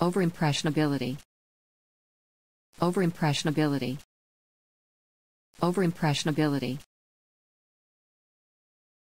Overimpressionability. Overimpressionability. Overimpressionability.